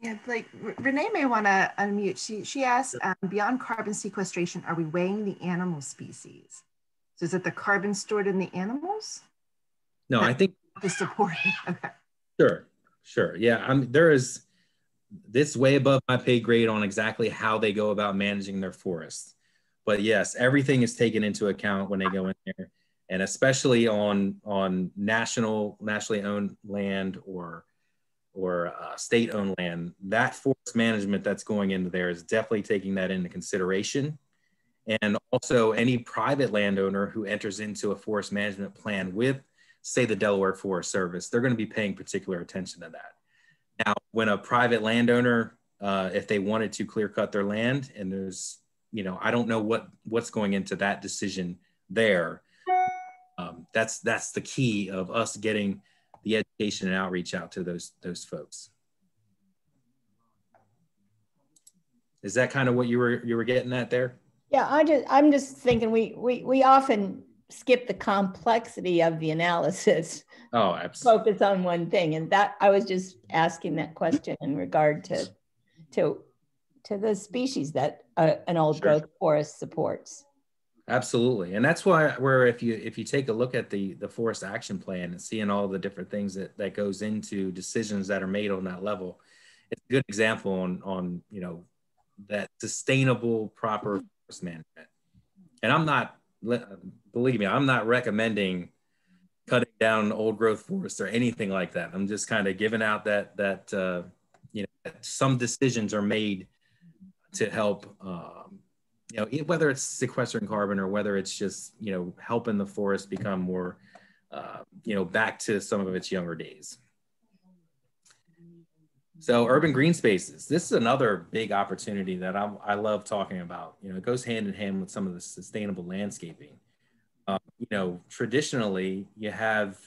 Yeah, like Renee may want to unmute. She she asked, um, beyond carbon sequestration, are we weighing the animal species? So is it the carbon stored in the animals? No, I think the supporting. Okay. Sure, sure. Yeah, I'm there is this way above my pay grade on exactly how they go about managing their forests. But yes, everything is taken into account when they go in there, and especially on on national nationally owned land or or uh, state owned land. That forest management that's going into there is definitely taking that into consideration. And also, any private landowner who enters into a forest management plan with, say, the Delaware Forest Service, they're going to be paying particular attention to that. Now, when a private landowner, uh, if they wanted to clear cut their land and there's you know, I don't know what what's going into that decision there. Um, that's that's the key of us getting the education and outreach out to those those folks. Is that kind of what you were you were getting at there? Yeah, I just I'm just thinking we we we often skip the complexity of the analysis. Oh, absolutely. Focus on one thing, and that I was just asking that question in regard to to to the species that uh, an old sure. growth forest supports. Absolutely, and that's why where if you if you take a look at the the forest action plan and seeing all the different things that that goes into decisions that are made on that level, it's a good example on on you know that sustainable proper forest management. And I'm not believe me, I'm not recommending cutting down old growth forests or anything like that. I'm just kind of giving out that that uh, you know that some decisions are made to help um, you know whether it's sequestering carbon or whether it's just you know helping the forest become more uh, you know back to some of its younger days. So urban green spaces this is another big opportunity that I'm, I love talking about. You know it goes hand in hand with some of the sustainable landscaping. Um, you know traditionally you have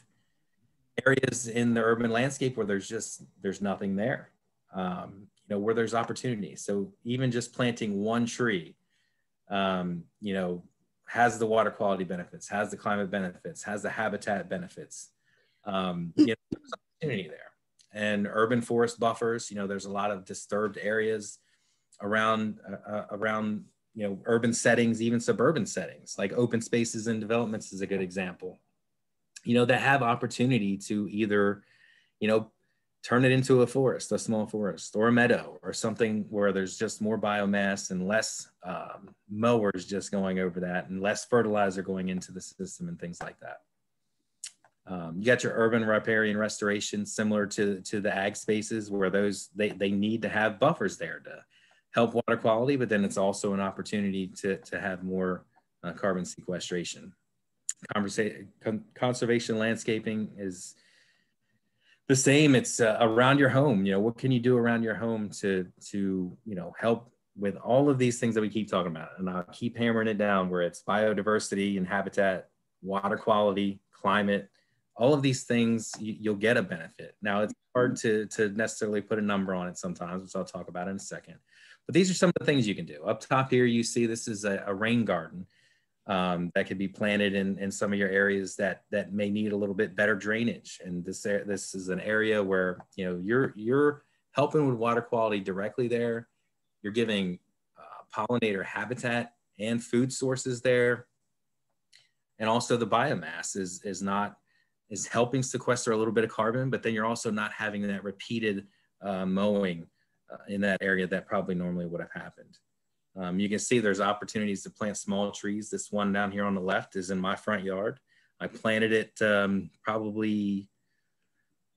areas in the urban landscape where there's just there's nothing there um, you know, where there's opportunity. So even just planting one tree, um, you know, has the water quality benefits, has the climate benefits, has the habitat benefits. Um, you know, there's opportunity there. And urban forest buffers, you know, there's a lot of disturbed areas around uh, uh around you know urban settings, even suburban settings, like open spaces and developments is a good example. You know, that have opportunity to either, you know, turn it into a forest, a small forest, or a meadow, or something where there's just more biomass and less um, mowers just going over that, and less fertilizer going into the system, and things like that. Um, you got your urban riparian restoration, similar to to the ag spaces, where those they they need to have buffers there to help water quality, but then it's also an opportunity to to have more uh, carbon sequestration. Conversa- con- conservation landscaping is the same. It's uh, around your home you know what can you do around your home to to you know help with all of these things that we keep talking about? And i'll keep hammering it down where it's biodiversity and habitat water quality climate all of these things you, will get a benefit. Now it's hard to to necessarily put a number on it sometimes which i'll talk about in a second. But these are some of the things you can do. Up top here you see this is a, a rain garden um, that could be planted in, in some of your areas that that may need a little bit better drainage. And this this is an area where you know you're you're helping with water quality directly there. You're giving uh, pollinator habitat and food sources there, and also the biomass is is not is helping sequester a little bit of carbon, but then you're also not having that repeated uh, mowing uh, in that area that probably normally would have happened. Um, you can see there's opportunities to plant small trees. This one down here on the left is in my front yard. I planted it um, probably,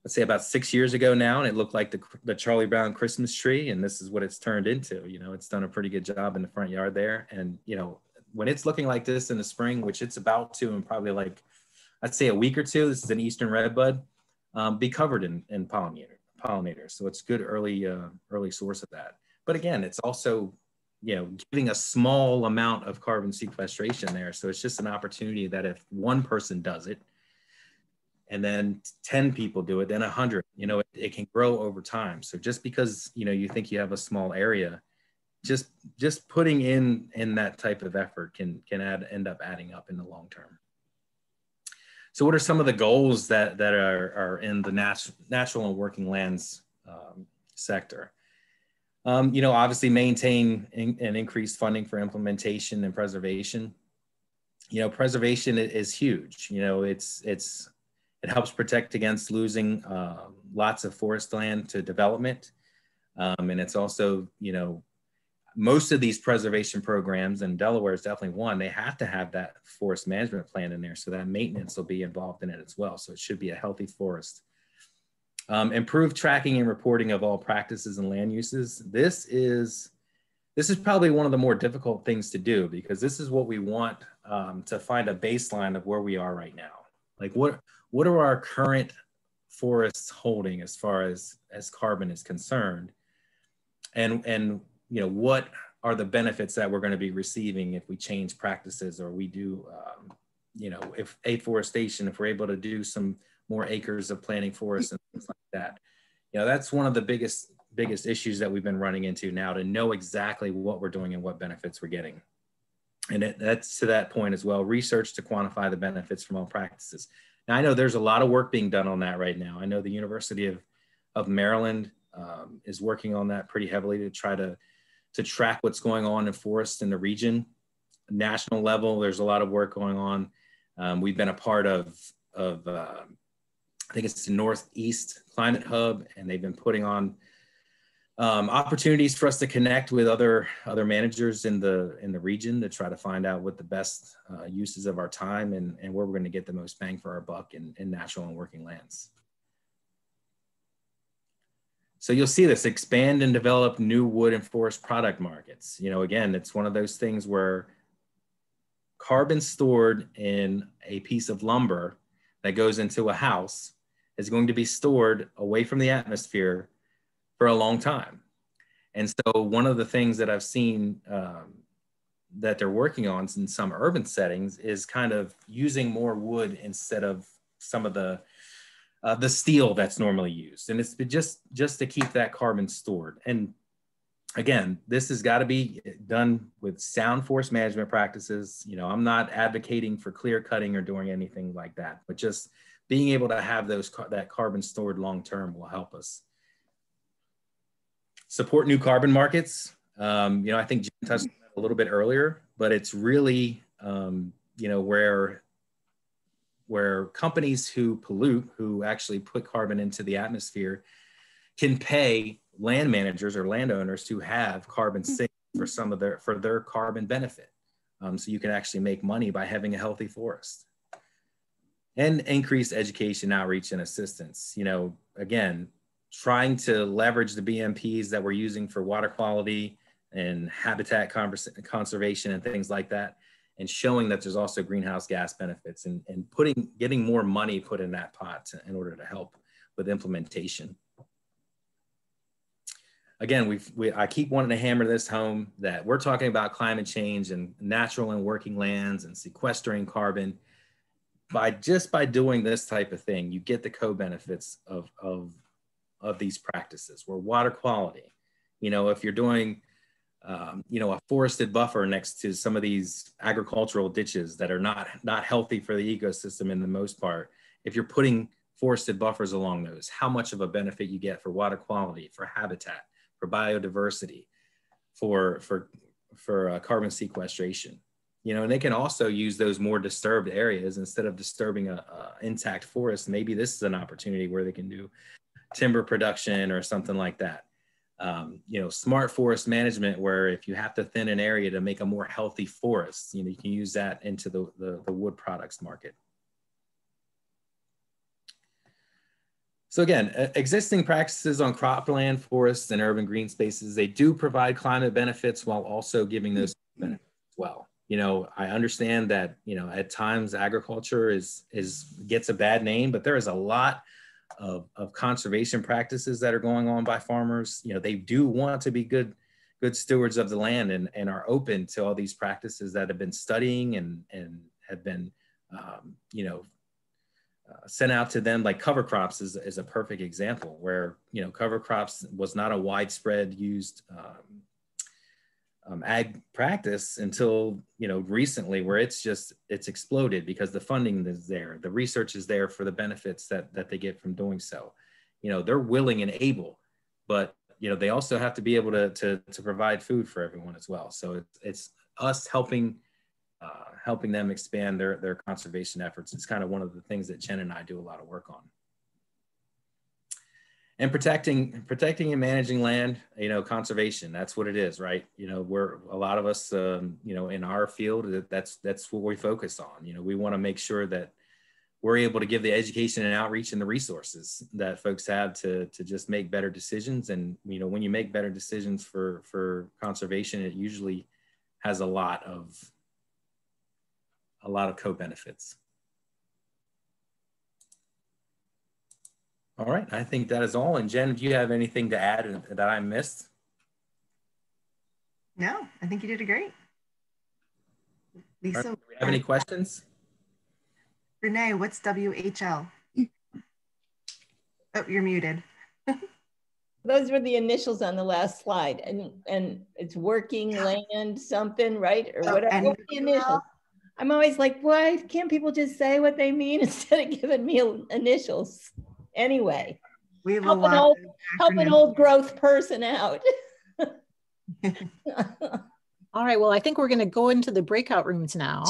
let's say about six years ago now, and it looked like the, the Charlie Brown Christmas tree. And this is what it's turned into. You know, it's done a pretty good job in the front yard there. And, you know, when it's looking like this in the spring, which it's about to in probably like, I'd say a week or two, this is an Eastern redbud, um, be covered in, in pollinator, pollinators. So it's good early, uh, early source of that. But again, it's also you know giving a small amount of carbon sequestration there. So it's just an opportunity that if one person does it and then 10 people do it then 100 you know it, it, can grow over time. So just because you know you think you have a small area just just putting in in that type of effort can can add end up adding up in the long term. So what are some of the goals that that are, are in the nat- natural and working lands um, sector um, you know, obviously maintain in, and increase funding for implementation and preservation. You know, preservation is huge. You know, it's it's it helps protect against losing uh, lots of forest land to development, um, and it's also you know most of these preservation programs, and Delaware is definitely one. They have to have that forest management plan in there, so that maintenance will be involved in it as well. So it should be a healthy forest. Um, improve tracking and reporting of all practices and land uses. This is this is probably one of the more difficult things to do because this is what we want um, to find a baseline of where we are right now. Like what what are our current forests holding as far as as carbon is concerned, and and you know what are the benefits that we're going to be receiving if we change practices or we do um, you know if afforestation if we're able to do some more acres of planting forests and things like that. You know, that's one of the biggest biggest issues that we've been running into now to know exactly what we're doing and what benefits we're getting. And it, that's to that point as well, research to quantify the benefits from all practices. Now, I know there's a lot of work being done on that right now. I know the University of, of Maryland um, is working on that pretty heavily to try to, to track what's going on in forests in the region. National level, there's a lot of work going on. Um, we've been a part of, of uh, I think it's the Northeast Climate Hub, and they've been putting on um, opportunities for us to connect with other other managers in the in the region to try to find out what the best uh, uses of our time and, and where we're going to get the most bang for our buck in, in natural and working lands. So you'll see this expand and develop new wood and forest product markets. You know, again, it's one of those things where carbon stored in a piece of lumber that goes into a house is going to be stored away from the atmosphere for a long time. And so, one of the things that I've seen um, that they're working on in some urban settings is kind of using more wood instead of some of the uh, the steel that's normally used, and it's just just to keep that carbon stored. And again, this has got to be done with sound forest management practices. You know, I'm not advocating for clear cutting or doing anything like that, but just being able to have those that carbon stored long term will help us support new carbon markets. Um, you know, I think Jen touched a little bit earlier, but it's really um, you know where where companies who pollute, who actually put carbon into the atmosphere, can pay land managers or landowners to have carbon sinks for some of their for their carbon benefit. Um, so you can actually make money by having a healthy forest. And increase education outreach and assistance. You know again trying to leverage the bmps that we're using for water quality and habitat conservation and things like that and showing that there's also greenhouse gas benefits and, and putting getting more money put in that pot to, in order to help with implementation again we've we, i keep wanting to hammer this home that we're talking about climate change and natural and working lands and sequestering carbon. By just by doing this type of thing, you get the co-benefits of, of, of these practices where water quality, you know, if you're doing, um, you know, a forested buffer next to some of these agricultural ditches that are not, not healthy for the ecosystem in the most part, if you're putting forested buffers along those, how much of a benefit you get for water quality, for habitat, for biodiversity, for, for, for uh, carbon sequestration. you know, and they can also use those more disturbed areas instead of disturbing a, a intact forest. Maybe this is an opportunity where they can do timber production or something like that. Um, you know, smart forest management, where if you have to thin an area to make a more healthy forest, you know, you can use that into the, the, the wood products market. So again, existing practices on cropland, forests, and urban green spaces, they do provide climate benefits while also giving those benefits as well. You know i understand that you know at times agriculture is is gets a bad name but there is a lot of, of conservation practices that are going on by farmers. You know they do want to be good good stewards of the land and, and are open to all these practices that have been studying and and have been um, you know uh, sent out to them like cover crops is, is a perfect example where you know cover crops was not a widespread used um, um, ag practice until you know recently where it's just it's exploded because the funding is there the research is there for the benefits that that they get from doing so. You know they're willing and able but you know they also have to be able to to, to provide food for everyone as well. So it's, it's us helping uh, helping them expand their their conservation efforts. It's kind of one of the things that jen and i do a lot of work on. And protecting protecting and managing land you know conservation that's what it is right? You know we're a lot of us um, you know in our field that's that's what we focus on. You know we want to make sure that we're able to give the education and outreach and the resources that folks have to to just make better decisions. And you know when you make better decisions for for conservation it usually has a lot of a lot of co-benefits All right, I think that is all. And Jen, do you have anything to add that I missed? No, I think you did a great. Lisa, right, do we have any questions? Renee, what's WHL? oh, you're muted. Those were the initials on the last slide, and and it's working land something, right, or oh, whatever. the initials? I'm always like, why can't people just say what they mean instead of giving me initials? anyway. We have help, an old, help an old growth person out. All right, well, I think we're going to go into the breakout rooms now.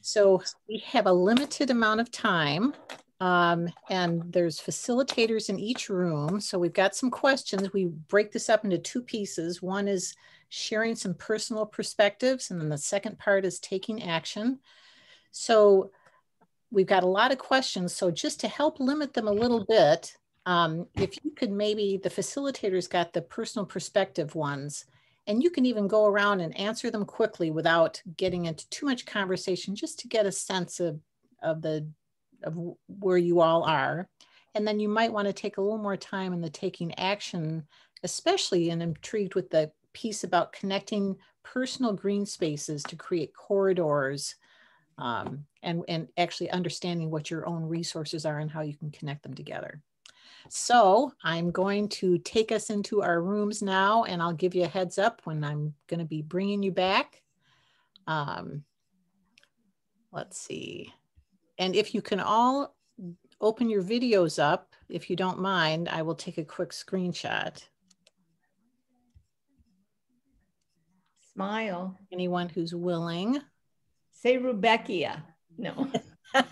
So we have a limited amount of time um, and there's facilitators in each room. So we've got some questions. We break this up into two pieces. One is sharing some personal perspectives, and then the second part is taking action. So we've got a lot of questions. So just to help limit them a little bit, um, if you could maybe, the facilitators got the personal perspective ones, and you can even go around and answer them quickly without getting into too much conversation, just to get a sense of, of the of where you all are. And then you might want to take a little more time in the taking action, especially and intrigued with the piece about connecting personal green spaces to create corridors um, and, and actually understanding what your own resources are and how you can connect them together. So I'm going to take us into our rooms now and I'll give you a heads up when I'm going to be bringing you back. Um, let's see. And if you can all open your videos up, if you don't mind, I will take a quick screenshot. Smile. Anyone who's willing. Say Rebecca. No.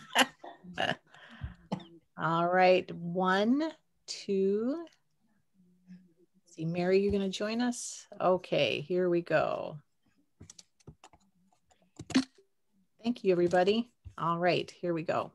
All right. One, two. See, Mary, you're going to join us? Okay, here we go. Thank you, everybody. All right, here we go.